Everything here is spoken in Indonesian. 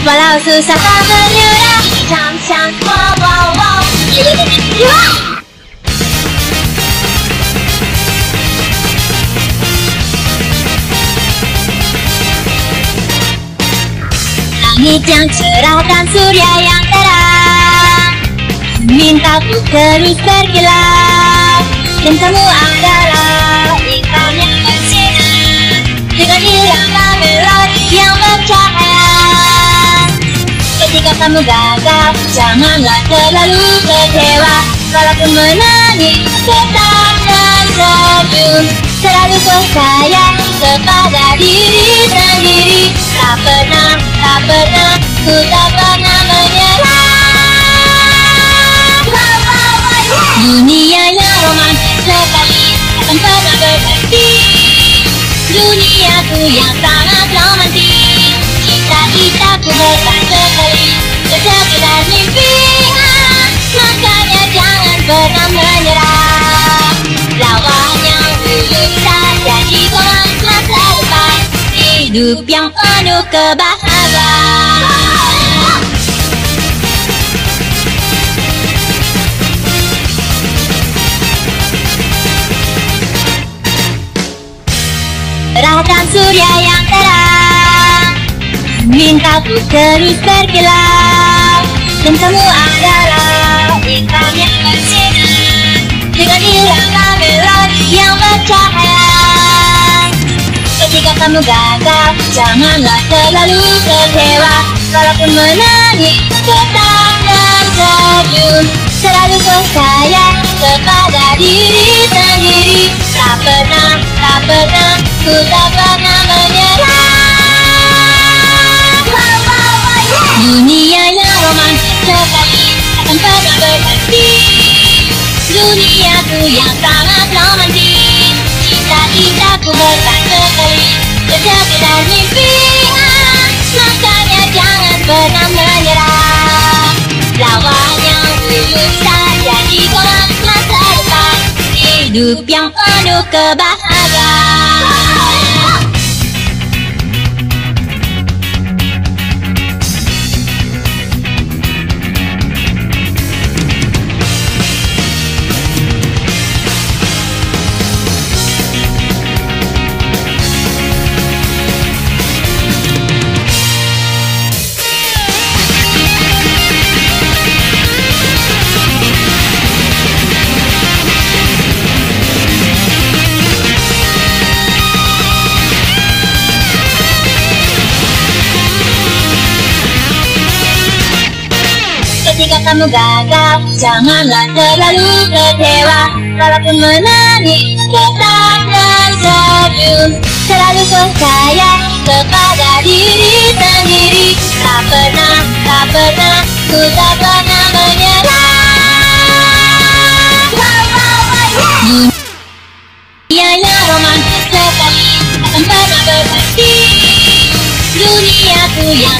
Walau susah tak menyerah Camsiang wow wow wow Langit yang cerah dan surya yang terang. Mintaku terus berkilau Dan kamu adalah iklan kamu gagal, janganlah terlalu kecewa. Walaupun menangis, tetap dan senyum Selalu percaya kepada diri sendiri. Tak pernah, tak pernah, ku tak pernah menyerah. Dunia yang romantis sekali Takkan pernah berhenti Duniaku yang Hidup yang penuh kebahagiaan. Terahkan surya yang terang. Mintaku terus berkilau Dan kamu adalah iklan yang bersinar Dengan irama kamu gagal. Janganlah terlalu kecewa. Walaupun menangis Tetap dan senyum Selalu percaya kepada diri sendiri. Tak pernah, tak pernah Ku tak pernah menyerah. Dunia Sekedar mimpi ah, Makanya jangan pernah menyerah Lawan yang belum saja di masa depan Hidup yang penuh kebahagiaan Ketika kamu gagal, janganlah terlalu kecewa. Walaupun menangis, tetap dan Selalu percaya kepada diri sendiri. Tak pernah, tak pernah, ku tak pernah menyerah. Dunia yang romantis sekali Takkan pernah berhenti Duniaku yang